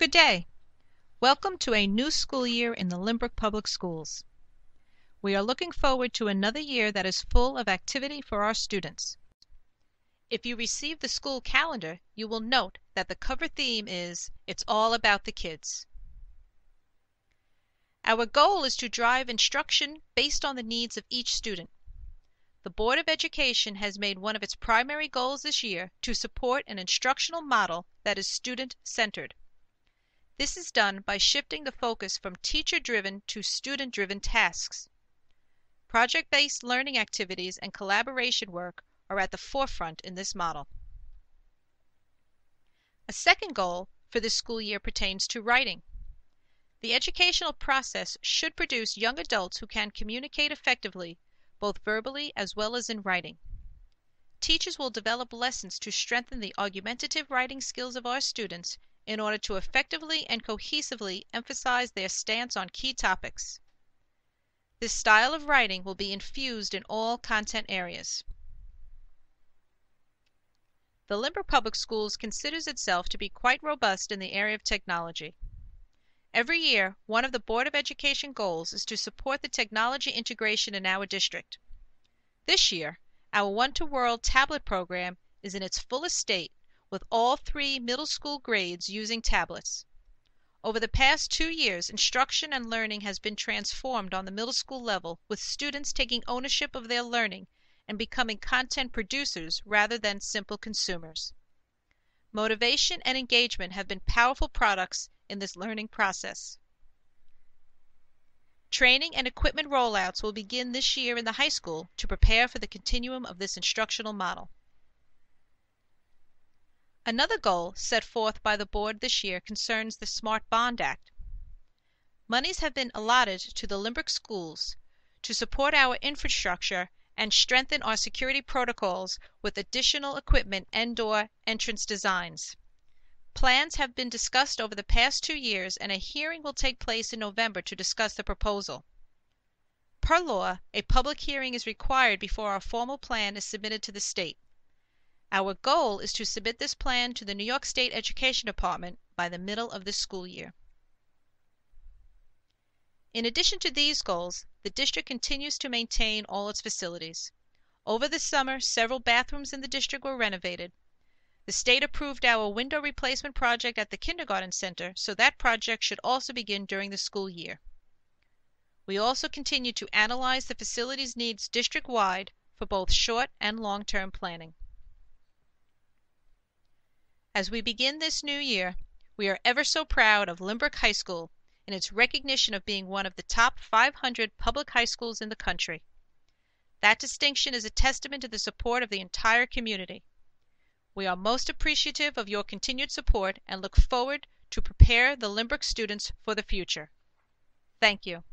Good day. Welcome to a new school year in the Lynbrook Public Schools. We are looking forward to another year that is full of activity for our students. If you receive the school calendar, you will note that the cover theme is It's All About the Kids. Our goal is to drive instruction based on the needs of each student. The Board of Education has made one of its primary goals this year to support an instructional model that is student centered. This is done by shifting the focus from teacher driven to student driven tasks. Project based learning activities and collaboration work are at the forefront in this model. A second goal for this school year pertains to writing. The educational process should produce young adults who can communicate effectively, both verbally as well as in writing. Teachers will develop lessons to strengthen the argumentative writing skills of our students in order to effectively and cohesively emphasize their stance on key topics. This style of writing will be infused in all content areas. The Lynbrook Public Schools considers itself to be quite robust in the area of technology. Every year, one of the Board of Education goals is to support the technology integration in our district. This year, our One to World tablet program is in its fullest state with all three middle school grades using tablets. Over the past two years, instruction and learning has been transformed on the middle school level with students taking ownership of their learning and becoming content producers rather than simple consumers. Motivation and engagement have been powerful products in this learning process. Training and equipment rollouts will begin this year in the high school to prepare for the continuum of this instructional model. Another goal set forth by the board this year concerns the Smart Bond Act. Monies have been allotted to the Lynbrook schools to support our infrastructure and strengthen our security protocols with additional equipment and door entrance designs. Plans have been discussed over the past two years, and a hearing will take place in November to discuss the proposal. Per law, a public hearing is required before our formal plan is submitted to the state. Our goal is to submit this plan to the New York State Education Department by the middle of this school year. In addition to these goals, the district continues to maintain all its facilities. Over the summer, several bathrooms in the district were renovated. The state approved our window replacement project at the kindergarten center, so that project should also begin during the school year. We also continue to analyze the facilities needs district-wide for both short and long-term planning. As we begin this new year, we are ever so proud of Lynbrook High School in its recognition of being one of the top 500 public high schools in the country. That distinction is a testament to the support of the entire community. We are most appreciative of your continued support and look forward to prepare the Lynbrook students for the future. Thank you.